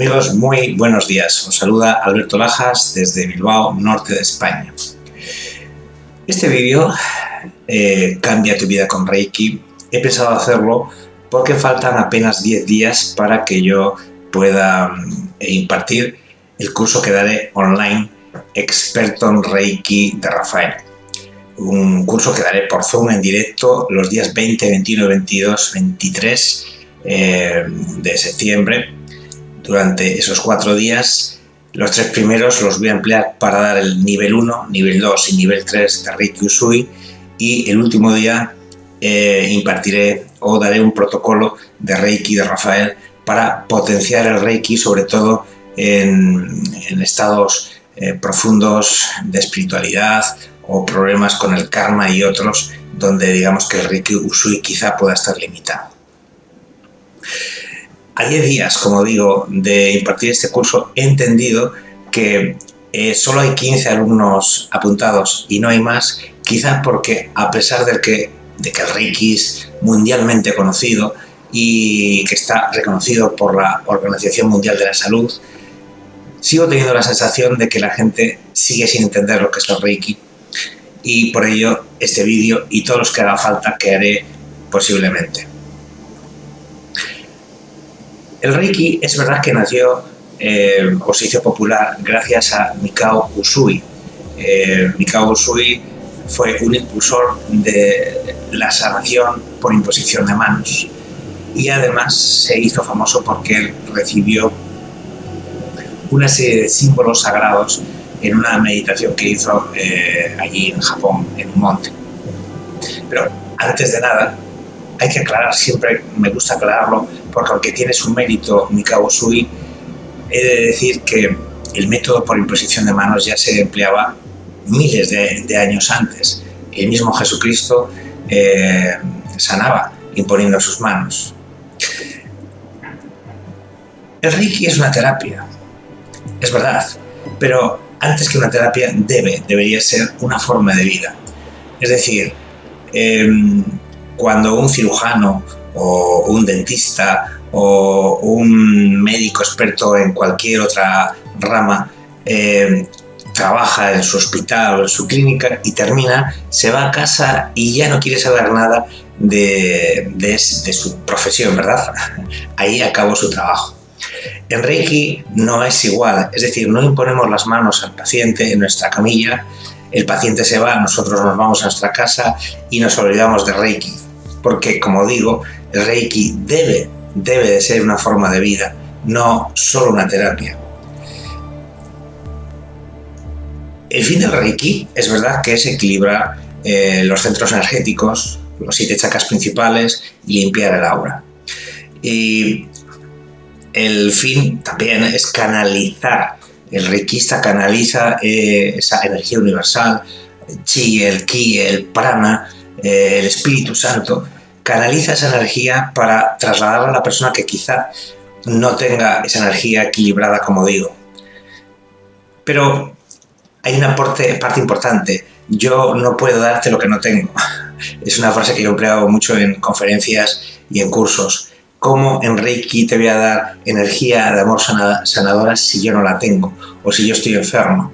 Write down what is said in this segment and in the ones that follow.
Amigos, muy buenos días. Os saluda Alberto Lajas desde Bilbao, norte de España. Este vídeo eh, cambia tu vida con Reiki. He pensado hacerlo porque faltan apenas 10 días para que yo pueda mm, impartir el curso que daré online experto en Reiki de Rafael. Un curso que daré por Zoom en directo los días 20, 21, 22, 23 de septiembre durante esos cuatro días. Los tres primeros los voy a emplear para dar el nivel 1, nivel 2 y nivel 3 de Reiki Usui y el último día eh, impartiré o daré un protocolo de Reiki de Rafael para potenciar el Reiki, sobre todo en, estados eh, profundos de espiritualidad o problemas con el karma y otros, donde digamos que el Reiki Usui quizá pueda estar limitado. A 10 días, como digo, de impartir este curso, he entendido que eh, solo hay 15 alumnos apuntados y no hay más, quizá porque a pesar de que, de que el Reiki es mundialmente conocido y que está reconocido por la Organización Mundial de la Salud, sigo teniendo la sensación de que la gente sigue sin entender lo que es el Reiki y por ello este vídeo y todos los que haga falta que haré posiblemente. El Reiki es verdad que nació eh, o se hizo popular gracias a Mikao Usui. Eh, Mikao Usui fue un impulsor de la sanación por imposición de manos y además se hizo famoso porque recibió una serie de símbolos sagrados en una meditación que hizo eh, allí en Japón, en un monte. Pero antes de nada, hay que aclarar, siempre me gusta aclararlo, porque aunque tiene su mérito Mikao Sui, he de decir que el método por imposición de manos ya se empleaba miles de, años antes. El mismo Jesucristo eh, sanaba imponiendo sus manos. El Reiki es una terapia, es verdad, pero antes que una terapia debe, debería ser una forma de vida. Es decir, em, cuando un cirujano o un dentista o un médico experto en cualquier otra rama eh, trabaja en su hospital o en su clínica y termina, se va a casa y ya no quiere saber nada de, de, su profesión, ¿verdad? Ahí acabó su trabajo. En Reiki no es igual, es decir, no imponemos las manos al paciente en nuestra camilla, el paciente se va, nosotros nos vamos a nuestra casa y nos olvidamos de Reiki porque como digo, el Reiki debe, debe de ser una forma de vida, no solo una terapia. El fin del Reiki es verdad que es equilibrar eh, los centros energéticos, los siete chakras principales y limpiar el aura. Y el fin también es canalizar. El reikista canaliza eh, esa energía universal, chi, el ki, el prana, eh, el Espíritu Santo, canaliza esa energía para trasladarla a la persona que quizá no tenga esa energía equilibrada, como digo. Pero hay una parte, parte importante. Yo no puedo darte lo que no tengo. Es una frase que yo he empleado mucho en conferencias y en cursos. ¿Cómo en Reiki te voy a dar energía de amor sanadora si yo no la tengo o si yo estoy enfermo?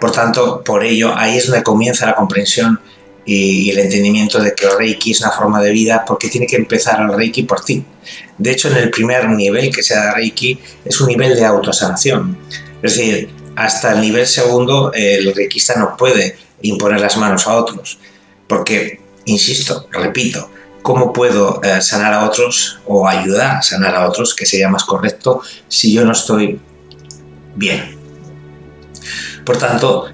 Por tanto, por ello, ahí es donde comienza la comprensión y, el entendimiento de que el Reiki es una forma de vida porque tiene que empezar el Reiki por ti. De hecho, en el primer nivel que sea de Reiki es un nivel de autosanación. Es decir, hasta el nivel segundo el reikista no puede imponer las manos a otros. Porque, insisto, repito, ¿cómo puedo eh, sanar a otros o ayudar a sanar a otros, que sería más correcto, si yo no estoy bien? Por tanto,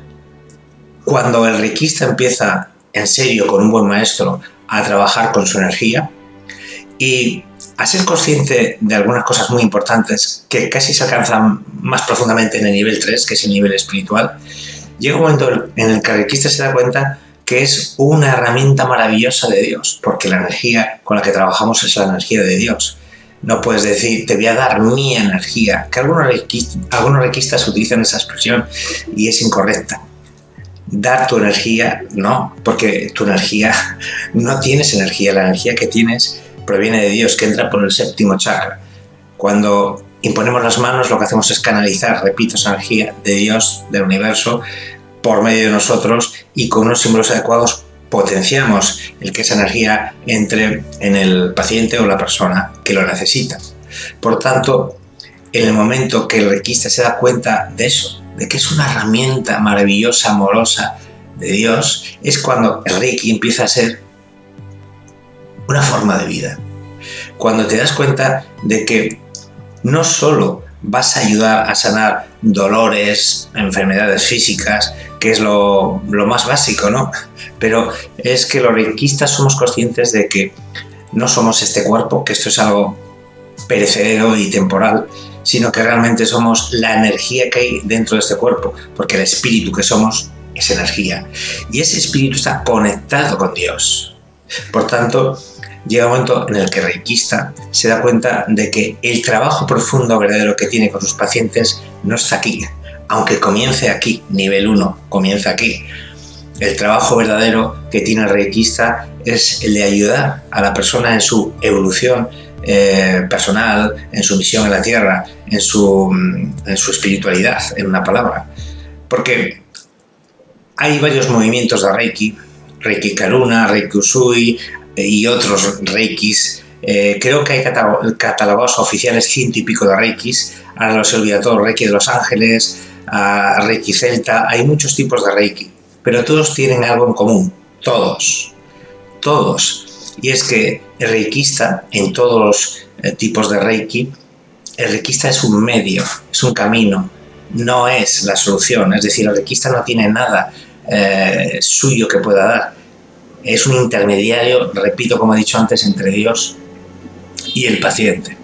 cuando el reikista empieza en serio con un buen maestro a trabajar con su energía y a ser consciente de algunas cosas muy importantes que casi se alcanzan más profundamente en el nivel 3, que es el nivel espiritual, llega un momento en el que el requista se da cuenta que es una herramienta maravillosa de Dios, porque la energía con la que trabajamos es la energía de Dios. No puedes decir, te voy a dar mi energía, que algunos requistas, utilizan esa expresión y es incorrecta dar tu energía, no, porque tu energía no tienes energía, la energía que tienes proviene de Dios, que entra por el séptimo chakra. Cuando imponemos las manos, lo que hacemos es canalizar, repito, esa energía de Dios, del universo, por medio de nosotros y con unos símbolos adecuados potenciamos el que esa energía entre en el paciente o la persona que lo necesita. Por tanto, en el momento que el requista se da cuenta de eso, de que es una herramienta maravillosa, amorosa de Dios, es cuando el Reiki empieza a ser una forma de vida. Cuando te das cuenta de que no solo vas a ayudar a sanar dolores, enfermedades físicas, que es lo, más básico, ¿no? Pero es que los reikistas somos conscientes de que no somos este cuerpo, que esto es algo perecedero y temporal, sino que realmente somos la energía que hay dentro de este cuerpo, porque el espíritu que somos es energía. Y ese espíritu está conectado con Dios. Por tanto, llega un momento en el que el reikista se da cuenta de que el trabajo profundo verdadero que tiene con sus pacientes no está aquí, aunque comience aquí, nivel 1, comienza aquí. El trabajo verdadero que tiene el reikista es el de ayudar a la persona en su evolución eh, personal, en su misión en la tierra, en su, mm, en su espiritualidad, en una palabra. Porque hay varios movimientos de Reiki, Reiki Karuna, Reiki Usui, y otros reikis. Eh, creo que hay catalogados oficiales ciento y pico de reikis. Ahora los he olvidado Reiki de Los Ángeles, a Reiki Celta. Hay muchos tipos de reiki, pero todos tienen algo en común. Todos. Todos. Y es que el reikista, en todos los eh, tipos de reiki, el reikista es un medio, es un camino, no es la solución. Es decir, el reikista no tiene nada eh, suyo que pueda dar es un intermediario, repito como he dicho antes, entre Dios y el paciente.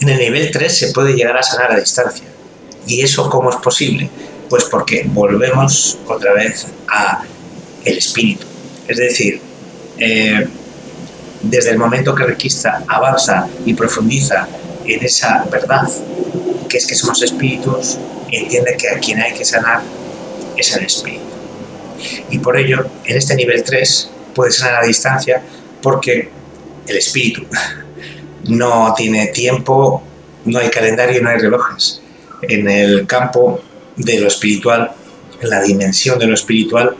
En el nivel 3 se puede llegar a sanar a distancia. ¿Y eso cómo es posible? Pues porque volvemos otra vez a el espíritu. Es decir, eh, desde el momento que requista avanza y profundiza en esa verdad, que es que somos espíritus, entiende que a quien hay que sanar es el espíritu. Y por ello, en este nivel 3 puede ser a distancia porque el espíritu no tiene tiempo, no hay calendario, no hay relojes. En el campo de lo espiritual, en la dimensión de lo espiritual,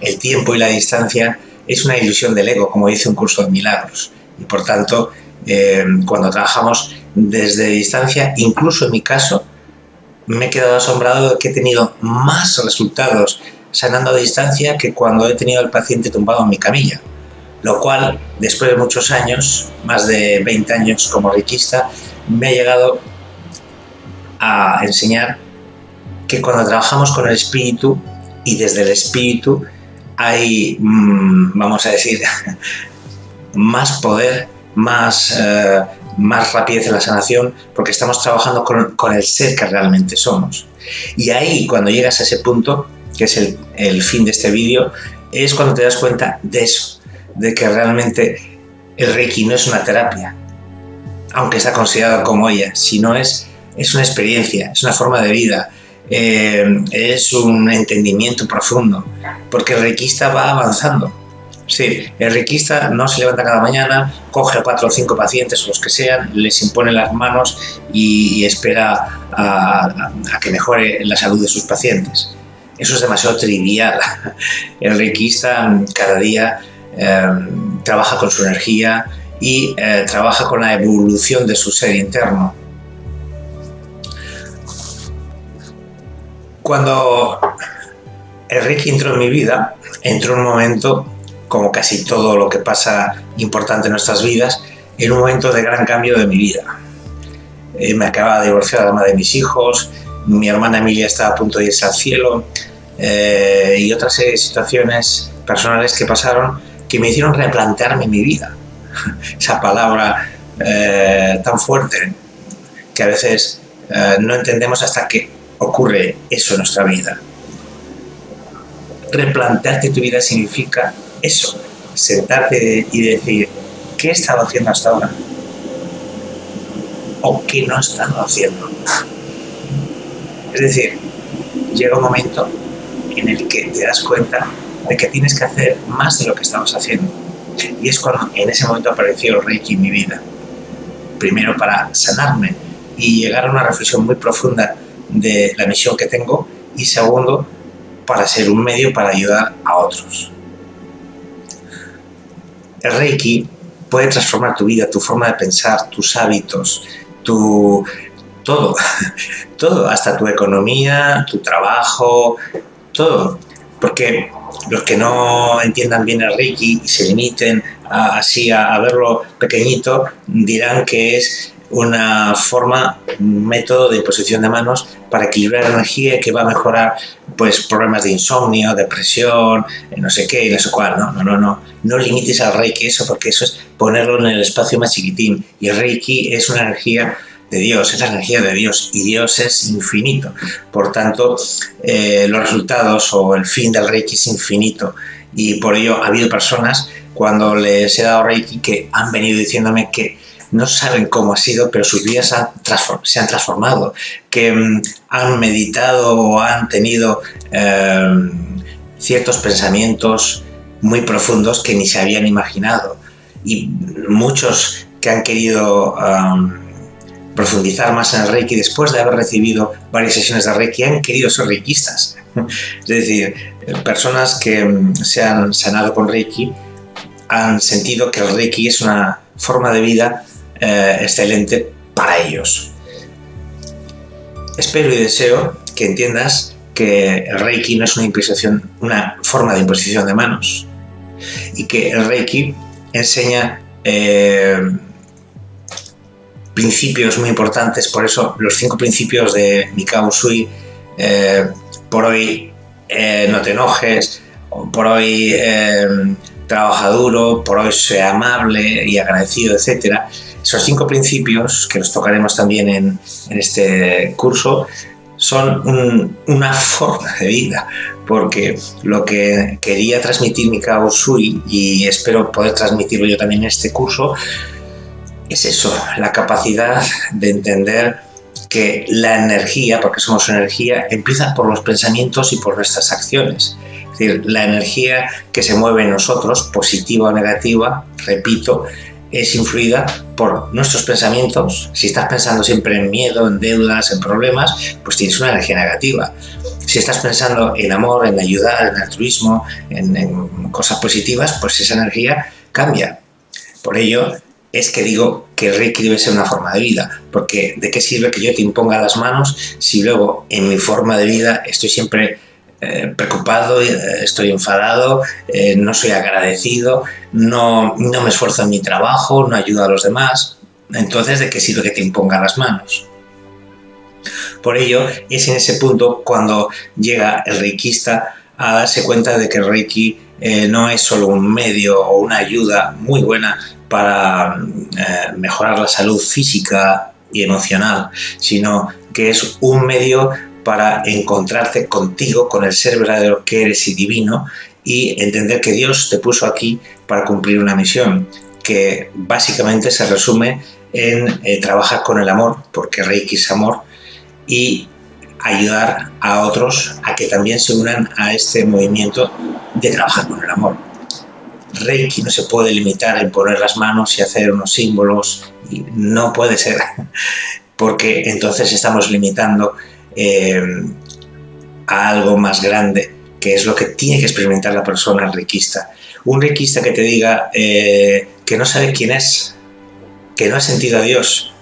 el tiempo y la distancia es una ilusión del ego, como dice un curso de milagros. Y por tanto, eh, cuando trabajamos desde distancia, incluso en mi caso, me he quedado asombrado de que he tenido más resultados sanando a distancia que cuando he tenido al paciente tumbado en mi camilla. Lo cual, después de muchos años, más de 20 años como riquista, me ha llegado a enseñar que cuando trabajamos con el espíritu y desde el espíritu hay, mm, vamos a decir, más poder, más, eh, más rapidez en la sanación, porque estamos trabajando con, con el ser que realmente somos. Y ahí, cuando llegas a ese punto, que es el, fin de este vídeo, es cuando te das cuenta de eso, de que realmente el Reiki no es una terapia, aunque está considerado como ella, sino es, es una experiencia, es una forma de vida, eh, es un entendimiento profundo, porque el reikista va avanzando. Sí, el reikista no se levanta cada mañana, coge a cuatro o cinco pacientes o los que sean, les impone las manos y, espera a, que mejore la salud de sus pacientes eso es demasiado trivial. El reikista cada día em, trabaja con su energía y eh, trabaja con la evolución de su ser interno. Cuando Reiki entró en mi vida, entró en un momento, como casi todo lo que pasa importante en nuestras vidas, en un momento de gran cambio de mi vida. Eh, me acababa de divorciar la madre de mis hijos, mi hermana Emilia estaba a punto de irse al cielo eh, y otras situaciones personales que pasaron que me hicieron replantearme mi vida. Esa palabra eh, tan fuerte que a veces eh, no entendemos hasta que ocurre eso en nuestra vida. Replantearte tu vida significa eso, sentarte y decir, ¿qué he estado haciendo hasta ahora? ¿O qué no he haciendo? Es decir, llega un momento en el que te das cuenta de que tienes que hacer más de lo que estabas haciendo. Y es cuando en ese momento apareció Reiki en mi vida. Primero para sanarme y llegar a una reflexión muy profunda de la misión que tengo y segundo, para ser un medio para ayudar a otros. El Reiki puede transformar tu vida, tu forma de pensar, tus hábitos, tu todo, todo, hasta tu economía, tu trabajo, todo. Porque los que no entiendan bien el Reiki y se limiten así a, verlo pequeñito, dirán que es una forma, un método de imposición de manos para equilibrar energía que va a mejorar pues problemas de insomnio, depresión, eh, no sé qué, no sé cuál. No, no, no, no. No limites al Reiki eso porque eso es ponerlo en el espacio más chiquitín. Y el Reiki es una energía de Dios, es la energía de Dios y Dios es infinito. Por tanto, eh, los resultados o el fin del Reiki es infinito y por ello ha habido personas cuando les he dado Reiki que han venido diciéndome que no saben cómo ha sido, pero sus vidas se han transformado, que mm, han meditado o han tenido em, ciertos pensamientos muy profundos que ni se habían imaginado. Y muchos que han querido profundizar más en el Reiki después de haber recibido varias sesiones de Reiki han querido ser reikistas. Es decir, personas que mm, se han sanado con Reiki han sentido que el Reiki es una forma de vida eh, excelente para ellos. Espero y deseo que entiendas que el Reiki no es una imposición, una forma de imposición de manos y que el Reiki enseña eh, principios muy importantes, por eso los cinco principios de Mikao Usui, eh, por hoy eh, no te enojes, por hoy trabaja duro, por hoy sea amable y agradecido, etc. Esos cinco principios, que los tocaremos también en, este curso, son una forma de vida, porque lo que quería transmitir Mikao Usui, y espero poder transmitirlo yo también en este curso, es eso, la capacidad de entender que la energía, porque somos energía, empieza por los pensamientos y por nuestras acciones. Es decir, la energía que se mueve en nosotros, positiva o negativa, repito, es influida por nuestros pensamientos. Si estás pensando siempre en miedo, en deudas, en problemas, pues tienes una energía negativa. Si estás pensando en amor, en ayudar, en altruismo, en, en cosas positivas, pues esa energía cambia. Por ello, es que digo que Reiki debe ser una forma de vida, porque ¿de qué sirve que yo te imponga las manos si luego en mi forma de vida estoy siempre eh, preocupado, eh, estoy enfadado, eh, no soy agradecido, no, no me esfuerzo en mi trabajo, no ayudo a los demás? Entonces, ¿de qué sirve que te imponga las manos? Por ello, es en ese punto cuando llega el reikista a darse cuenta de que el reiki no es solo un medio o una ayuda muy buena para mejorar la salud física y emocional, sino que es un medio para encontrarte contigo, con el ser verdadero que eres y divino, y entender que Dios te puso aquí para cumplir una misión, que básicamente se resume en eh, trabajar con el amor, porque Reiki es amor, y ayudar a otros a que también se unan a este movimiento de trabajar con el amor. Reiki no se puede limitar a imponer las manos y hacer unos símbolos, no puede ser, porque entonces estamos limitando eh, a algo más grande, que es lo que tiene que experimentar la persona reikista. Un reikista que te diga eh, que no sabe quién es, que no ha sentido a Dios,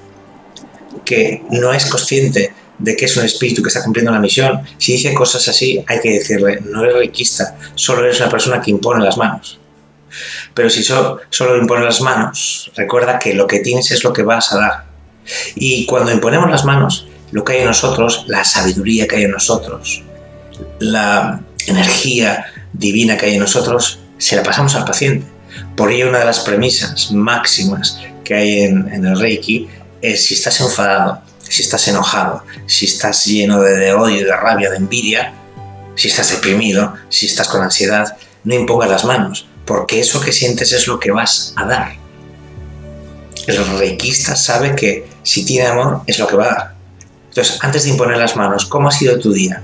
que no es consciente de que es un espíritu que está cumpliendo la misión, si dice cosas así, hay que decirle, no eres reikista, solo eres una persona que impone las manos. Pero si solo, solo las manos, recuerda que lo que tienes es lo que vas a dar. Y cuando imponemos las manos, lo que hay en nosotros, la sabiduría que hay en nosotros, la energía divina que hay en nosotros, se la pasamos al paciente. Por ello, una de las premisas máximas que hay en, el Reiki es si estás enfadado, si estás enojado, si estás lleno de, odio, de rabia, de envidia, si estás deprimido, si estás con ansiedad, no impongas las manos, porque eso que sientes es lo que vas a dar. El reikista sabe que si tiene amor es lo que va a dar. Entonces, antes de imponer las manos, ¿cómo ha sido tu día?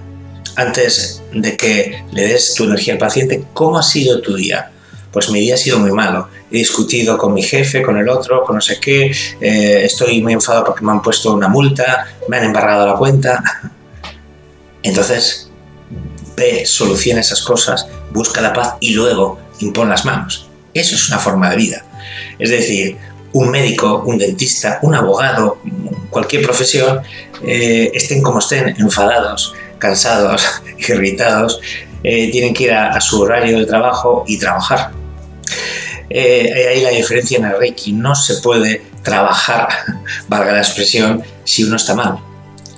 Antes de que le des tu energía al paciente, ¿cómo ha sido tu día? pues mi día ha sido muy malo. He discutido con mi jefe, con el otro, con no sé qué, eh, estoy muy enfadado porque me han puesto una multa, me han embarrado la cuenta. Entonces, ve, soluciona esas cosas, busca la paz y luego impon las manos. Eso es una forma de vida. Es decir, un médico, un dentista, un abogado, cualquier profesión, eh, estén como estén, enfadados, cansados, irritados, eh, tienen que ir a, su horario de trabajo y trabajar. Eh, ahí la diferencia en el Reiki. No se puede trabajar, valga la expresión, si uno está mal.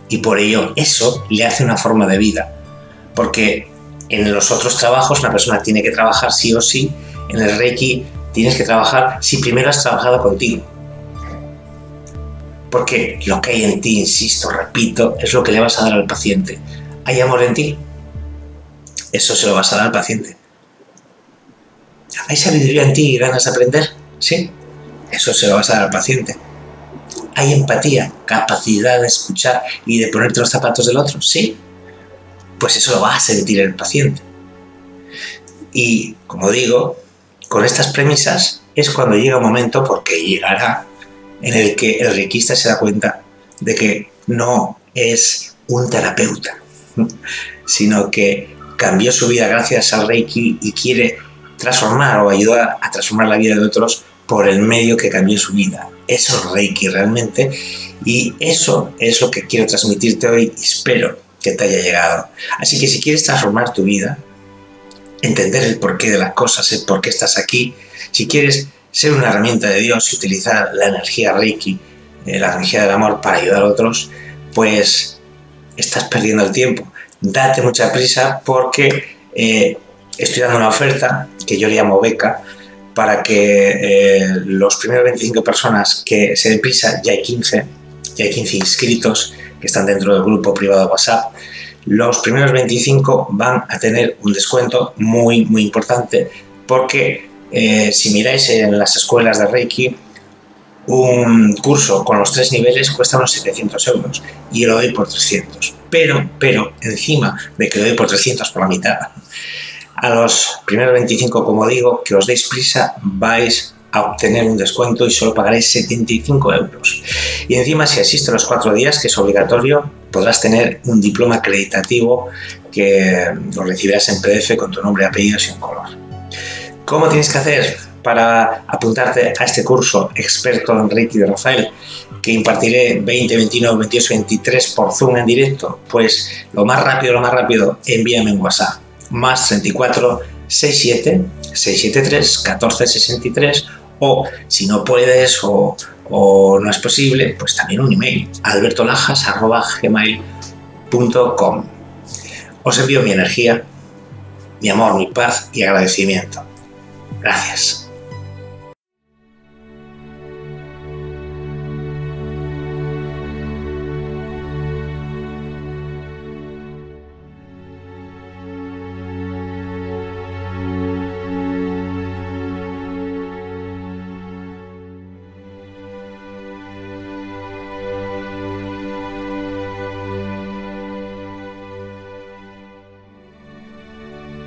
Y por ello eso le hace una forma de vida. Porque en los otros trabajos una persona tiene que trabajar sí o sí. En el Reiki tienes que trabajar si primero has trabajado contigo. Porque lo que hay en ti, insisto, repito, es lo que le vas a dar al paciente. ¿Hay amor en ti? Eso se lo vas a dar al paciente. ¿Hay sabiduría en ti y ganas de aprender? Sí. Eso se lo vas a dar al paciente. ¿Hay empatía, capacidad de escuchar y de ponerte los zapatos del otro? Sí. Pues eso lo va a sentir el paciente. Y, como digo, con estas premisas es cuando llega un momento, porque llegará, en el que el riquista se da cuenta de que no es un terapeuta, sino que cambió su vida gracias al Reiki y quiere transformar o ayudar a transformar la vida de otros por el medio que cambió su vida. Eso es Reiki realmente y eso es lo que quiero transmitirte hoy espero que te haya llegado. Así que si quieres transformar tu vida, entender el porqué de las cosas, el por qué estás aquí. Si quieres ser una herramienta de Dios y utilizar la energía Reiki, eh, la energía del amor para ayudar a otros, pues estás perdiendo el tiempo. Date mucha prisa porque eh, estoy dando una oferta que yo le llamo beca para que eh, los primeros 25 personas que se den prisa, ya hay 15, ya hay 15 inscritos que están dentro del grupo privado WhatsApp, los primeros 25 van a tener un descuento muy, muy importante porque eh, si miráis en las escuelas de Reiki, un curso con los tres niveles cuesta unos 700 euros y lo doy por 300. Pero, pero, encima de que lo doy por 300 por la mitad, a los primeros 25, como digo, que os deis prisa, vais a obtener un descuento y solo pagaréis 75 euros. Y encima, si asiste los cuatro días, que es obligatorio, podrás tener un diploma acreditativo que lo recibirás en PDF con tu nombre, apellidos y un color. ¿Cómo tienes que hacer para apuntarte a este curso experto en Reiki de Rafael que impartiré 20, 29, 28, 23 por Zoom en directo? Pues lo más rápido, lo más rápido, envíame un WhatsApp. Más 34 67 673 1463 o si no puedes o, no es posible, pues también un email, albertolajas.gmail.com. Os envío mi energía, mi amor, mi paz y agradecimiento. Gracias.